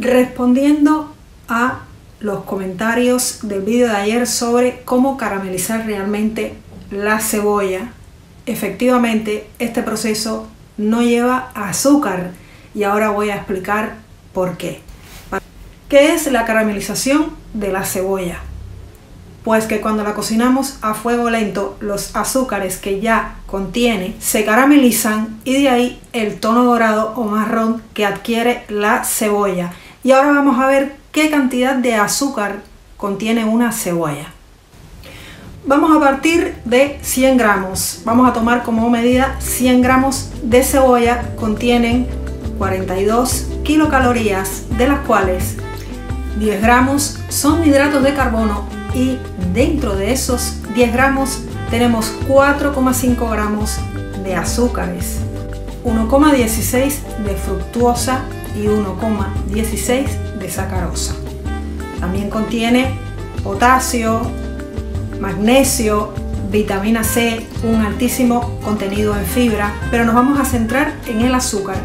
Respondiendo a los comentarios del vídeo de ayer sobre cómo caramelizar realmente la cebolla, efectivamente este proceso no lleva azúcar y ahora voy a explicar por qué. ¿Qué es la caramelización de la cebolla? Pues que cuando la cocinamos a fuego lento, los azúcares que ya contiene se caramelizan y de ahí el tono dorado o marrón que adquiere la cebolla. Y ahora vamos a ver qué cantidad de azúcar contiene una cebolla. Vamos a partir de 100 gramos. Vamos a tomar como medida 100 gramos de cebolla. Contienen 42 kilocalorías, de las cuales 10 gramos son hidratos de carbono y dentro de esos 10 gramos tenemos 4,5 gramos de azúcares, 1,16 de fructuosa y 1,16 de sacarosa. También contiene potasio, magnesio, vitamina C, un altísimo contenido en fibra, pero nos vamos a centrar en el azúcar.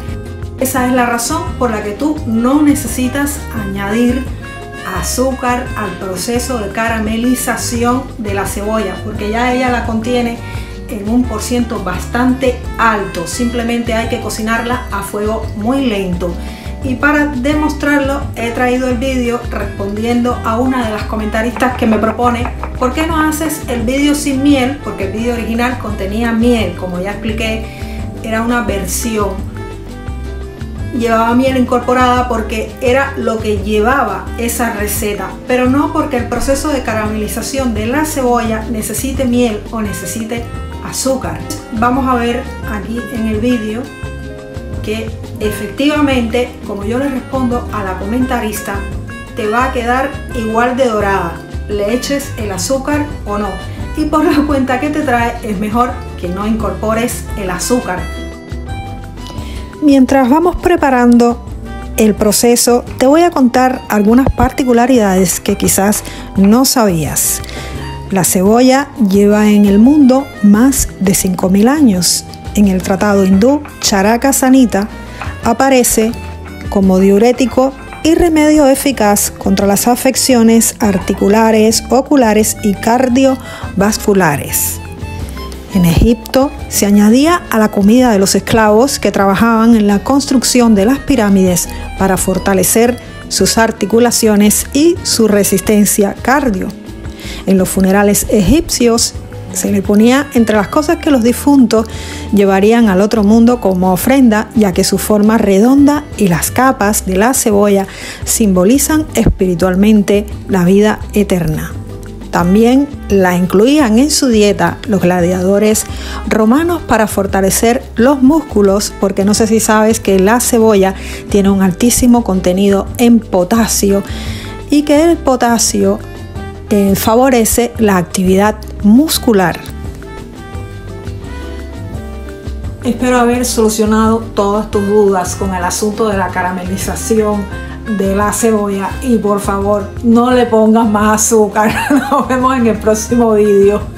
Esa es la razón por la que tú no necesitas añadir azúcar al proceso de caramelización de la cebolla, porque ya ella la contiene en un por ciento bastante alto. Simplemente hay que cocinarla a fuego muy lento. Y para demostrarlo he traído el vídeo respondiendo a una de las comentaristas que me propone ¿por qué no haces el vídeo sin miel? Porque el vídeo original contenía miel, como ya expliqué, era una versión llevaba miel incorporada porque era lo que llevaba esa receta, pero no porque el proceso de caramelización de la cebolla necesite miel o necesite azúcar. Vamos a ver aquí en el vídeo que efectivamente, como yo le respondo a la comentarista, te va a quedar igual de dorada, le eches el azúcar o no. Y por la cuenta que te trae es mejor que no incorpores el azúcar Mientras vamos preparando el proceso, te voy a contar algunas particularidades que quizás no sabías. La cebolla lleva en el mundo más de 5.000 años. En el tratado hindú Charaka Sanita aparece como diurético y remedio eficaz contra las afecciones articulares, oculares y cardiovasculares. En Egipto se añadía a la comida de los esclavos que trabajaban en la construcción de las pirámides para fortalecer sus articulaciones y su resistencia cardio. En los funerales egipcios se le ponía entre las cosas que los difuntos llevarían al otro mundo como ofrenda, ya que su forma redonda y las capas de la cebolla simbolizan espiritualmente la vida eterna. También la incluían en su dieta los gladiadores romanos para fortalecer los músculos, porque no sé si sabes que la cebolla tiene un altísimo contenido en potasio y que el potasio eh, favorece la actividad muscular. Espero haber solucionado todas tus dudas con el asunto de la caramelización de la cebolla y por favor no le pongas más azúcar. Nos vemos en el próximo vídeo.